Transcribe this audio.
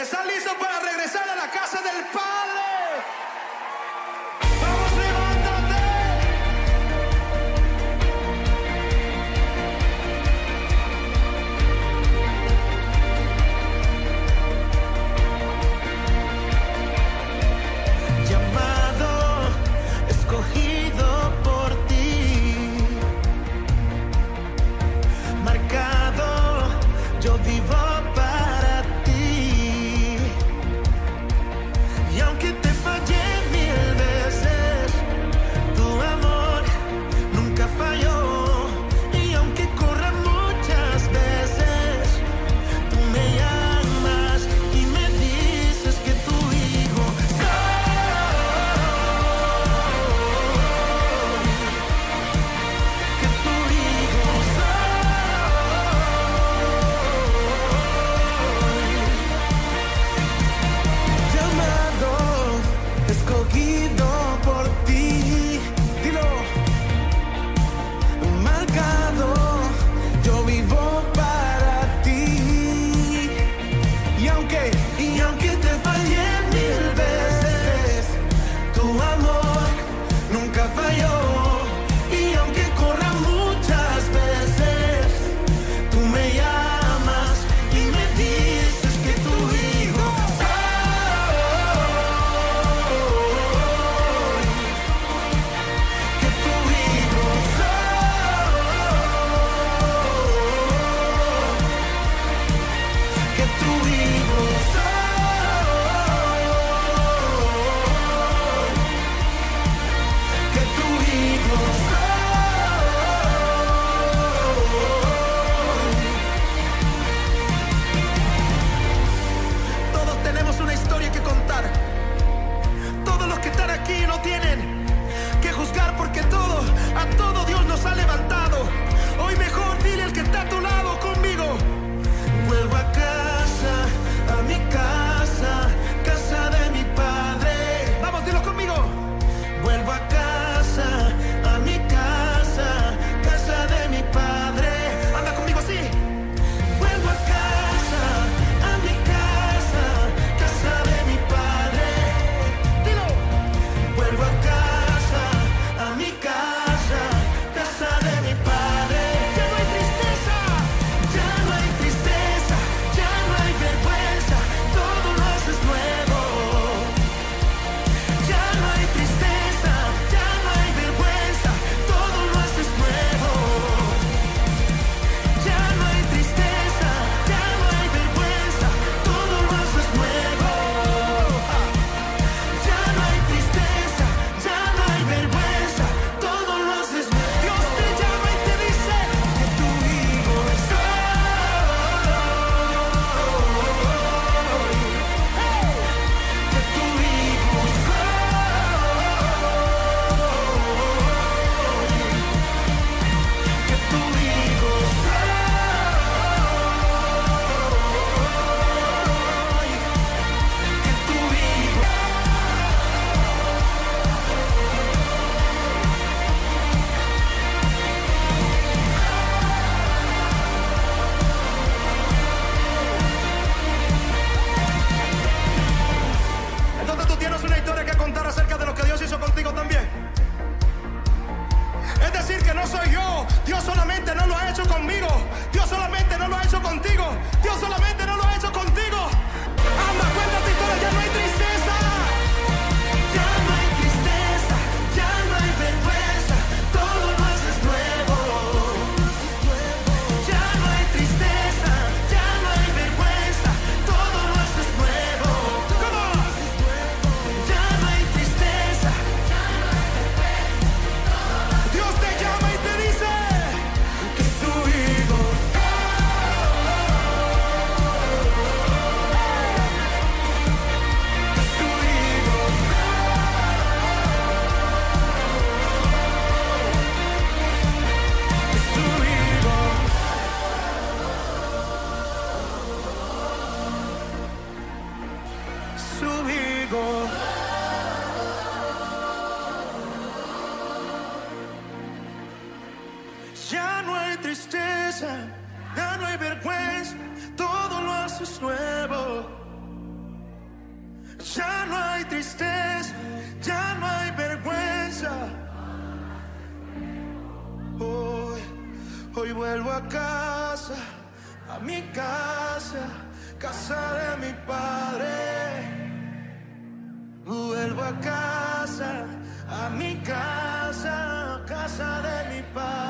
¿Están listos para regresar a la casa del Padre? que no soy yo. Dios solamente no lo ha hecho conmigo. Dios solamente no lo ha hecho contigo. Dios solamente no lo ha hecho contigo. Anda, cuéntate. ya no hay vergüenza, todo lo haces nuevo. Ya no hay tristeza, ya no hay vergüenza. Hoy, hoy vuelvo a casa, a mi casa, casa de mi padre. Vuelvo a casa, a mi casa, casa de mi padre.